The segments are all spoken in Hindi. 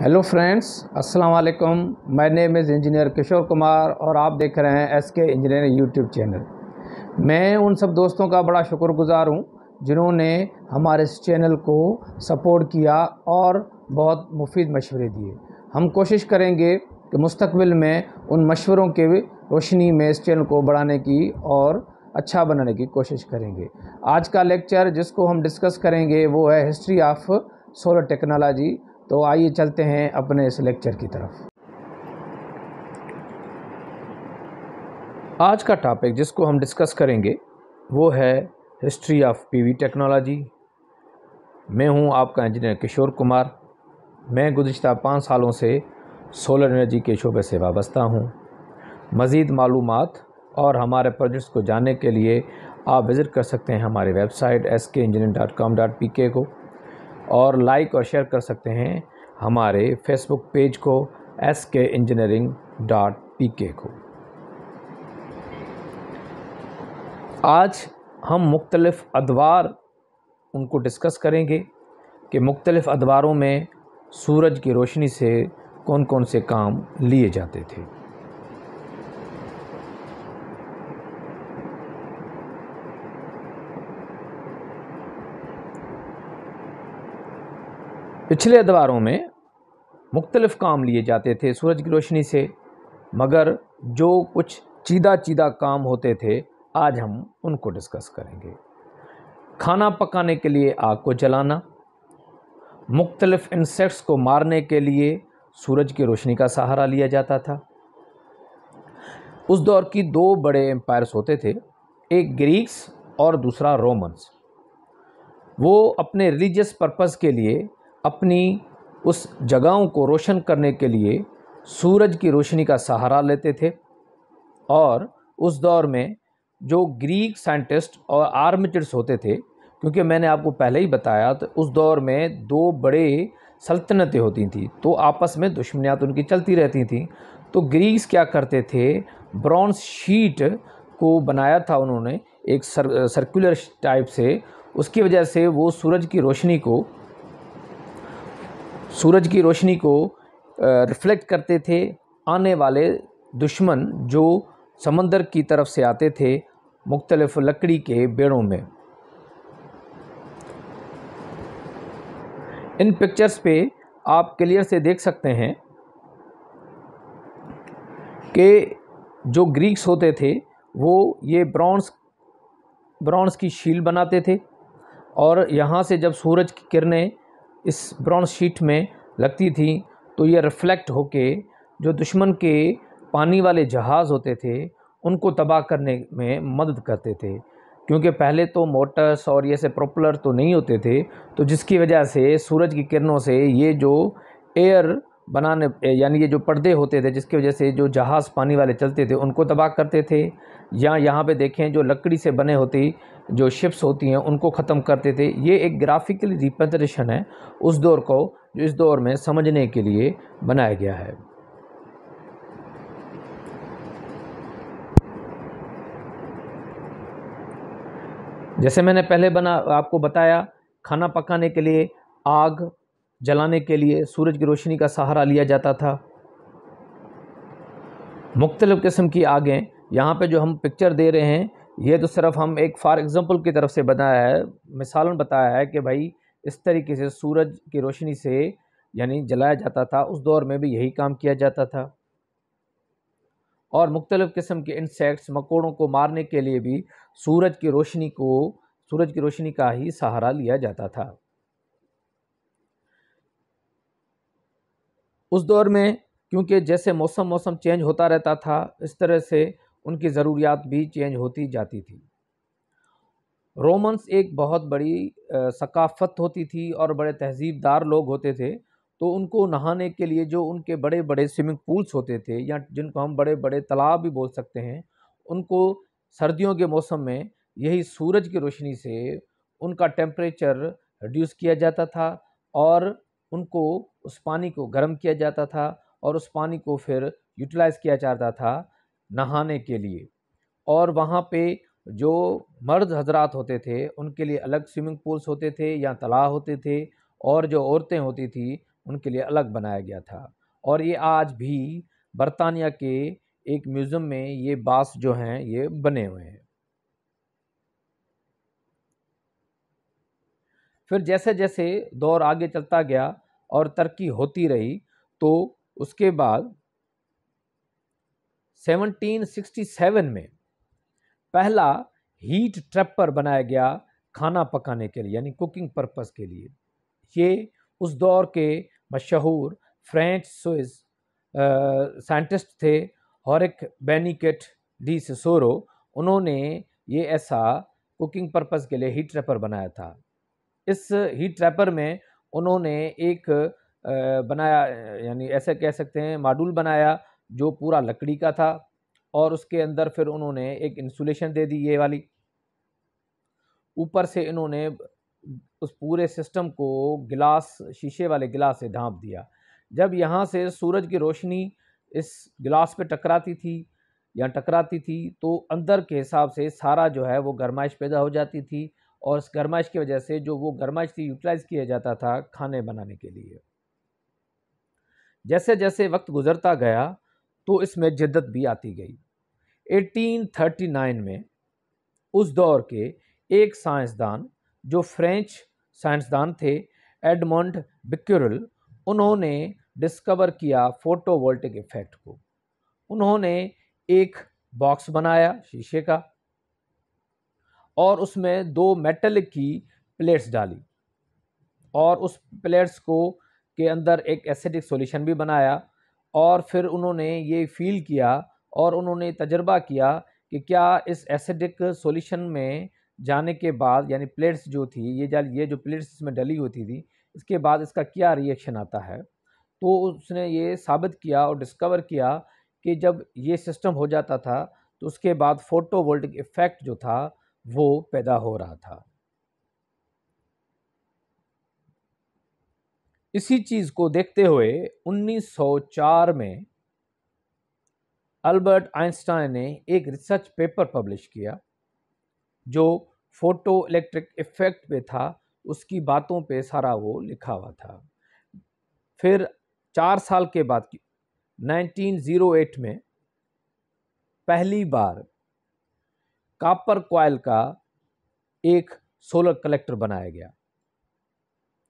हेलो फ्रेंड्स अस्सलाम वालेकुम my name is engineer Kishore Kumar और आप देख रहे हैं एस के यूट्यूब चैनल मैं उन सब दोस्तों का बड़ा शुक्रगुजार हूँ जिन्होंने हमारे इस चैनल को सपोर्ट किया और बहुत मुफीद मशवरे दिए। हम कोशिश करेंगे कि मुस्तकबिल में उन मशवरों के रोशनी में इस चैनल को बढ़ाने की और अच्छा बनाने की कोशिश करेंगे। आज का लेक्चर जिसको हम डिस्कस करेंगे वो है हिस्ट्री ऑफ़ सोलर टेक्नोलॉजी तो आइए चलते हैं अपने इस लेक्चर की तरफ़। आज का टॉपिक जिसको हम डिस्कस करेंगे, वो है हिस्ट्री ऑफ़ पीवी टेक्नोलॉजी मैं हूँ आपका इंजीनियर किशोर कुमार। मैं गुज्त पाँच सालों से सोलर एनर्जी के शोबे से वाबस्ता हूँ। मज़ीद मालूम और हमारे प्रोजेक्ट्स को जानने के लिए आप विज़िट कर सकते हैं हमारी website S K engineer dot com dot P K को। और लाइक और शेयर कर सकते हैं हमारे फेसबुक पेज को S K engineering dot P K को। आज हम मुख्तलफ़ अदवार उनको डिस्कस करेंगे कि मुख्तलिफ़ अदवारों में सूरज की रोशनी से कौन कौन से काम लिए जाते थे। पिछले अदवारों में मुख्तलिफ़ काम लिए जाते थे सूरज की रोशनी से, मगर जो कुछ चीदा चीदा काम होते थे, आज हम उनको डिस्कस करेंगे। खाना पकाने के लिए आग को जलाना, मुख्तलिफ़ इंसेक्ट्स को मारने के लिए सूरज की रोशनी का सहारा लिया जाता था। उस दौर की दो बड़े एम्पायर्स होते थे, एक ग्रीक्स और दूसरा रोमन्स वो अपने रिलीजियस पर्पज़ के लिए अपनी उस जगहों को रोशन करने के लिए सूरज की रोशनी का सहारा लेते थे। और उस दौर में जो ग्रीक साइंटिस्ट और आर्मिटर्स होते थे क्योंकि मैंने आपको पहले ही बताया तो उस दौर में दो बड़े सल्तनतें होती थी तो आपस में दुश्मनियात उनकी चलती रहती थी। तो ग्रीक्स क्या करते थे? ब्रॉन्ज शीट को बनाया था उन्होंने एक सर, सर्कुलर टाइप से। उसकी वजह से वो सूरज की रोशनी को सूरज की रोशनी को रिफ्लेक्ट करते थे आने वाले दुश्मन जो समंदर की तरफ़ से आते थे मुख्तलफ़ लकड़ी के बेड़ों में। इन पिक्चर्स पे आप क्लियर से देख सकते हैं कि जो ग्रीक्स होते थे, वो ये ब्रॉन्स ब्रॉन्स की शील बनाते थे और यहाँ से जब सूरज की किरणें इस ब्राउन शीट में लगती थी तो ये रिफ्लेक्ट होके जो दुश्मन के पानी वाले जहाज़ होते थे, उनको तबाह करने में मदद करते थे। क्योंकि पहले तो मोटर्स और ये से प्रोपलर तो नहीं होते थे तो जिसकी वजह से सूरज की किरणों से ये जो एयर बनाने यानी ये जो पर्दे होते थे, जिसकी वजह से जो जहाज़ पानी वाले चलते थे, उनको तबाह करते थे, या यहाँ पे देखें जो लकड़ी से बने होती, जो शिप्स होती हैं, उनको ख़त्म करते थे, ये एक ग्राफिकल रिप्रेजेंटेशन है, उस दौर को, जो इस दौर में समझने के लिए बनाया गया है। जैसे मैंने पहले बना, आपको बताया, खाना पकाने के लिए आग जलाने के लिए सूरज की रोशनी का सहारा लिया जाता था। मुख्तलिफ़ किस्म की आगें, यहाँ पे जो हम पिक्चर दे रहे हैं, ये तो सिर्फ़ हम एक फॉर एग्ज़ाम्पल की तरफ़ से बताया है मिसालन बताया है कि भाई, इस तरीके से सूरज की रोशनी से, यानी जलाया जाता था, उस दौर में भी यही काम किया जाता था। और मुख्तलिफ़ किस्म के इंसेक्ट्स मकोड़ों को मारने के लिए भी सूरज की रोशनी को, सूरज की रोशनी का ही सहारा लिया जाता था। उस दौर में, क्योंकि जैसे मौसम मौसम चेंज होता रहता था, इस तरह से उनकी ज़रूरियात भी चेंज होती जाती थी। रोमन्स एक बहुत बड़ी सकाफ़त होती थी और बड़े तहजीबदार लोग होते थे तो उनको नहाने के लिए जो उनके बड़े बड़े स्विमिंग पूल्स होते थे, या जिनको हम बड़े बड़े तालाब भी बोल सकते हैं, उनको सर्दियों के मौसम में यही सूरज की रोशनी से उनका टेम्परेचर रिड्यूस किया जाता था और उनको उस पानी को गर्म किया जाता था और उस पानी को फिर यूटिलाइज़ किया जाता था नहाने के लिए। और वहाँ पे जो मर्द हजरात होते थे, उनके लिए अलग स्विमिंग पूल्स होते थे या तालाब होते थे और जो औरतें होती थी, उनके लिए अलग बनाया गया था। और ये आज भी बरतानिया के एक म्यूज़ियम में ये बास जो हैं, ये बने हुए हैं। फिर जैसे जैसे दौर आगे चलता गया और तरक्की होती रही तो उसके बाद 1767 में पहला हीट ट्रैपर बनाया गया खाना पकाने के लिए, यानी कुकिंग पर्पस के लिए। ये उस दौर के मशहूर फ्रेंच स्विस साइंटिस्ट थे, हॉरिक बेनिकेट डी सिसोरो। उन्होंने ये ऐसा कुकिंग पर्पस के लिए हीट ट्रैपर बनाया था। इस हीट ट्रैपर में उन्होंने एक बनाया, यानी ऐसे कह सकते हैं मॉड्यूल बनाया जो पूरा लकड़ी का था और उसके अंदर फिर उन्होंने एक इंसुलेशन दे दी ये वाली। ऊपर से इन्होंने उस पूरे सिस्टम को गिलास, शीशे वाले गिलास से ढांप दिया। जब यहाँ से सूरज की रोशनी इस गिलास पे टकराती थी या टकराती थी तो अंदर के हिसाब से सारा जो है वो गर्माइश पैदा हो जाती थी और इस गर्माइश की वजह से जो वो गर्माइश थी यूटिलाइज़ किया जाता था खाने बनाने के लिए। जैसे जैसे वक्त गुज़रता गया तो इसमें जिद्दत भी आती गई। 1839 में उस दौर के एक साइंसदान, जो फ्रेंच साइंसदान थे, एडमंड बिक्यूरल, उन्होंने डिस्कवर किया फोटोवोल्टिक इफ़ेक्ट को। उन्होंने एक बॉक्स बनाया शीशे का और उसमें दो मेटल की प्लेट्स डाली। और उस प्लेट्स को के अंदर एक एसिडिक सॉल्यूशन भी बनाया और फिर उन्होंने ये फील किया और उन्होंने तजर्बा किया कि क्या इस एसिडिक सॉल्यूशन में जाने के बाद, यानी प्लेट्स जो थी, ये जल, ये जो प्लेट्स इसमें डली होती थी, इसके बाद इसका क्या रिएक्शन आता है? तो उसने ये साबित किया और डिस्कवर किया कि जब ये सिस्टम हो जाता था तो उसके बाद फोटोवोल्टिक इफ़ेक्ट जो था वो पैदा हो रहा था। इसी चीज़ को देखते हुए 1904 में अल्बर्ट आइंस्टाइन ने एक रिसर्च पेपर पब्लिश किया, जो फ़ोटो इलेक्ट्रिक इफ़ेक्ट पे था, उसकी बातों पे सारा वो लिखा हुआ था। फिर चार साल के बाद 1908 में पहली बार कापर क्वाइल का एक सोलर कलेक्टर बनाया गया,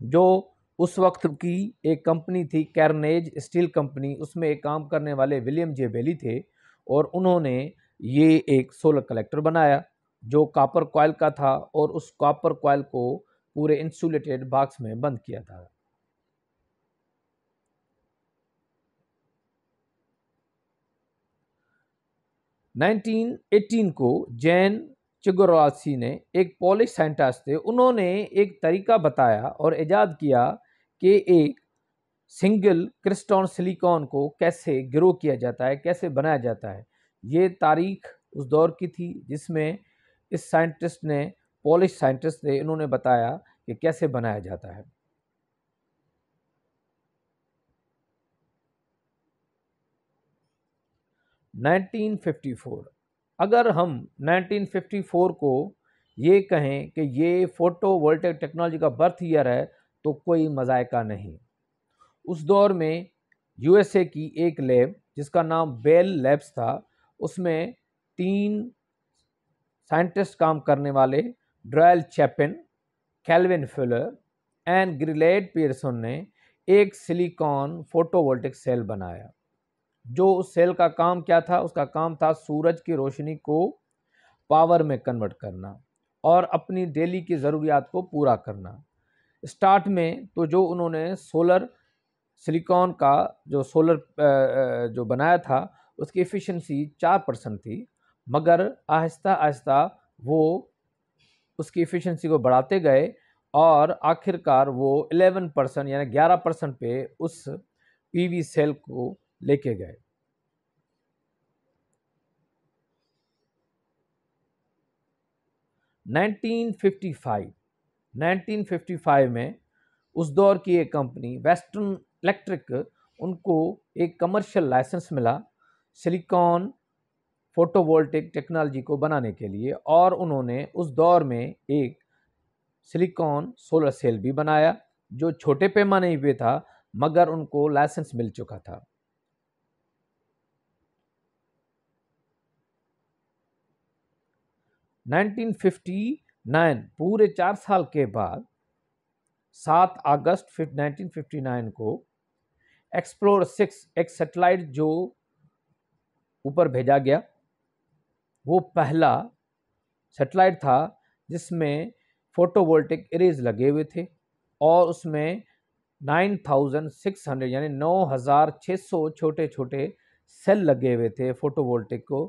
जो उस वक्त की एक कंपनी थी, कैरनेज स्टील कंपनी। उसमें एक काम करने वाले विलियम जे बेली थे और उन्होंने ये एक सोलर कलेक्टर बनाया, जो कॉपर कॉयल का था और उस कॉपर कॉयल को पूरे इंसुलेटेड बॉक्स में बंद किया था। नाइनटीन एटीन को जैन चिगोरासी ने एक पॉलिश साइंटिस्ट थे उन्होंने एक तरीका बताया और ईजाद किया कि एक सिंगल क्रिस्टॉन सिलिकॉन को कैसे ग्रो किया जाता है, कैसे बनाया जाता है। ये तारीख उस दौर की थी जिसमें इस साइंटिस्ट ने, पॉलिश साइंटिस्ट थे इन्होंने बताया कि कैसे बनाया जाता है। Nineteen fifty four. अगर हम 1954 को ये कहें कि ये फ़ोटो वोल्टेक टेक्नोलॉजी का बर्थ ईयर है तो कोई मजायका नहीं। उस दौर में यूएसए की एक लैब, जिसका नाम बेल लैब्स था, उसमें तीन साइंटिस्ट काम करने वाले Daryl Chapin Calvin Fuller and Gerald Pearson ने एक सिलिकॉन फोटोवोल्टिक सेल बनाया। जो उस सेल का काम क्या था, उसका काम था सूरज की रोशनी को पावर में कन्वर्ट करना और अपनी डेली की ज़रूरियात को पूरा करना। स्टार्ट में तो जो उन्होंने सोलर, सिलिकॉन का जो सोलर जो बनाया था, उसकी एफिशिएंसी चार परसेंट थी, मगर आहिस्ता आहिस्ता वो उसकी एफिशिएंसी को बढ़ाते गए और आखिरकार वो 11 परसेंट यानी 11 परसेंट पे उस पीवी सेल को लेके गए। Nineteen fifty five, nineteen fifty five में उस दौर की एक कंपनी, वेस्टर्न इलेक्ट्रिक, उनको एक कमर्शियल लाइसेंस मिला सिलिकॉन फोटोवोल्टिक टेक्नोलॉजी को बनाने के लिए और उन्होंने उस दौर में एक सिलिकॉन सोलर सेल भी बनाया, जो छोटे पैमाने पे था, मगर उनको लाइसेंस मिल चुका था। नाइनटीन नाइन, पूरे चार साल के बाद सात अगस्त नाइनटीन फिफ्टी नाइन को एक्सप्लोर सिक्स, एक सेटेलाइट जो ऊपर भेजा गया, वो पहला सेटेलाइट था जिसमें फोटोवोल्टिक इरेज लगे हुए थे और उसमें 9600 यानी 9600 छोटे छोटे सेल लगे हुए थे फोटोवोल्टिक को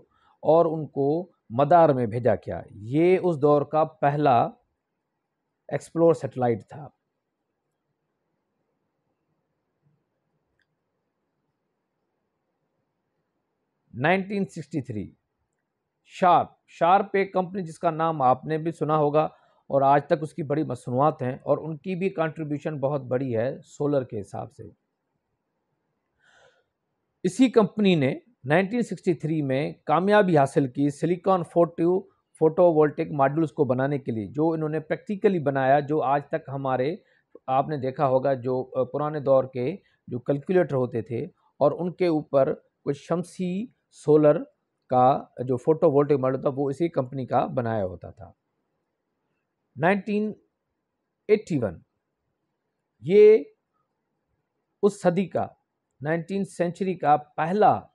और उनको मदार में भेजा गया ये उस दौर का पहला एक्सप्लोर सेटेलाइट था। 1963 शार्प। शार्प एक कंपनी जिसका नाम आपने भी सुना होगा और आज तक उसकी बड़ी मसनूआत हैं और उनकी भी कंट्रीब्यूशन बहुत बड़ी है सोलर के हिसाब से। इसी कंपनी ने 1963 में कामयाबी हासिल की सिलिकॉन फ़ोटो फोटोवोल्टिक मॉड्यूल्स को बनाने के लिए, जो इन्होंने प्रैक्टिकली बनाया, जो आज तक हमारे, आपने देखा होगा जो पुराने दौर के जो कैलकुलेटर होते थे और उनके ऊपर कुछ शमसी सोलर का जो फोटोवोल्टिक मॉडल था, वो इसी कंपनी का बनाया होता था। 1981 ये उस सदी का, नाइनटीन सेंचुरी का पहला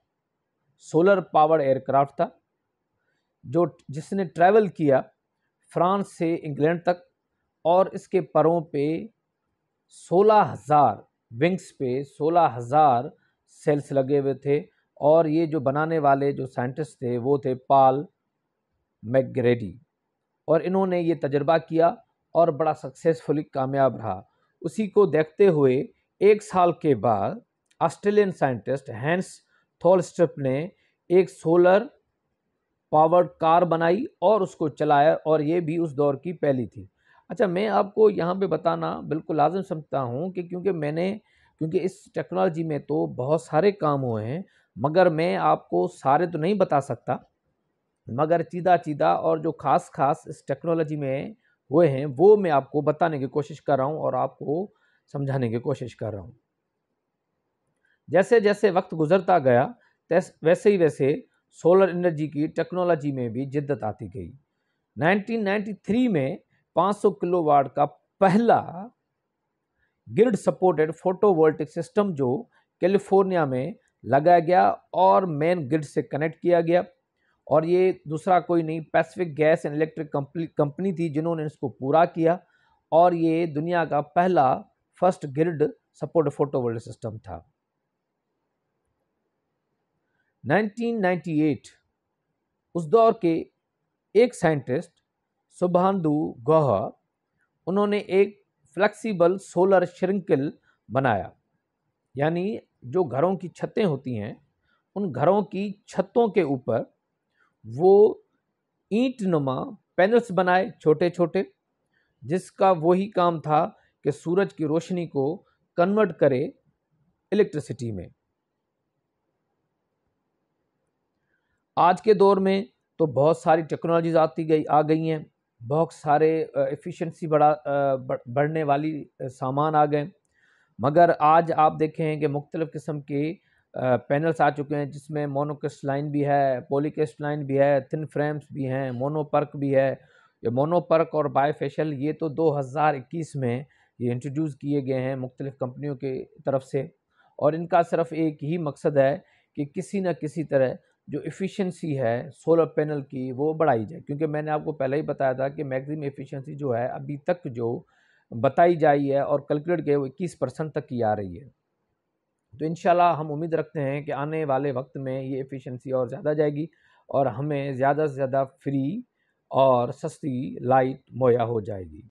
सोलर पावर एयरक्राफ्ट था, जो जिसने ट्रैवल किया फ्रांस से इंग्लैंड तक और इसके परों पे सोलह हज़ार, विंग्स पे सोलह हज़ार सेल्स लगे हुए थे और ये जो बनाने वाले जो साइंटिस्ट थे, वो थे पाल मैकग्रेडी। और इन्होंने ये तजर्बा किया और बड़ा सक्सेसफुली कामयाब रहा। उसी को देखते हुए एक साल के बाद ऑस्ट्रेलियन साइंटिस्ट हैंस थॉलस्ट्रिप ने एक सोलर पावर्ड कार बनाई और उसको चलाया और ये भी उस दौर की पहली थी। अच्छा मैं आपको यहाँ पे बताना बिल्कुल लाजम समझता हूँ कि क्योंकि मैंने, क्योंकि इस टेक्नोलॉजी में तो बहुत सारे काम हुए हैं, मगर मैं आपको सारे तो नहीं बता सकता, मगर चीदा चीदा और जो ख़ास ख़ास इस टेक्नोलॉजी में हुए हैं, वो मैं आपको बताने की कोशिश कर रहा हूँ और आपको समझाने की कोशिश कर रहा हूँ। जैसे जैसे वक्त गुजरता गया वैसे ही वैसे सोलर एनर्जी की टेक्नोलॉजी में भी जिद्दत आती गई। 1993 में 500 किलोवाट का पहला ग्रिड सपोर्टेड फोटोवोल्टिक सिस्टम जो कैलिफ़ोर्निया में लगाया गया और मेन ग्रिड से कनेक्ट किया गया। और ये दूसरा कोई नहीं Pacific gas and electric company थी जिन्होंने इसको पूरा किया और ये दुनिया का पहला first grid support photovoltaic system था। 1998 उस दौर के एक साइंटिस्ट सुबहानदू गोहा, उन्होंने एक फ्लेक्सिबल सोलर श्रिंकल बनाया। यानी जो घरों की छतें होती हैं, उन घरों की छतों के ऊपर वो ईंट नुमा पैनल्स बनाए छोटे छोटे जिसका वही काम था कि सूरज की रोशनी को कन्वर्ट करे इलेक्ट्रिसिटी में। आज के दौर में तो बहुत सारी टेक्नोलॉजीज़ आती गई, आ गई हैं। बहुत सारे एफिशिएंसी बढ़ा बढ़ने वाली सामान आ गए। मगर आज आप देखें कि मुख्तलिफ़ किस्म के पैनल्स आ चुके हैं, जिसमें मोनोकेस्ट लाइन भी है पॉलीक्रिस्टलाइन भी है थिन फ्रेम्स भी हैं मोनोपर्क भी है। ये मोनोपर्क और बायोफेशल ये तो 2021 में ये इंट्रोड्यूस किए गए हैं मुख्तलिफ़ कंपनियों के तरफ़ से। और इनका सिर्फ़ एक ही मकसद है कि किसी न किसी तरह जो एफिशिएंसी है सोलर पैनल की, वो बढ़ाई जाए। क्योंकि मैंने आपको पहले ही बताया था कि मैक्सिमम एफिशिएंसी जो है, अभी तक जो बताई जाई है और कैलकुलेट किए वो इक्कीस परसेंट तक की आ रही है। तो इन हम उम्मीद रखते हैं कि आने वाले वक्त में ये एफिशिएंसी और ज़्यादा जाएगी और हमें ज़्यादा से ज़्यादा फ्री और सस्ती लाइट मुहैया हो जाएगी।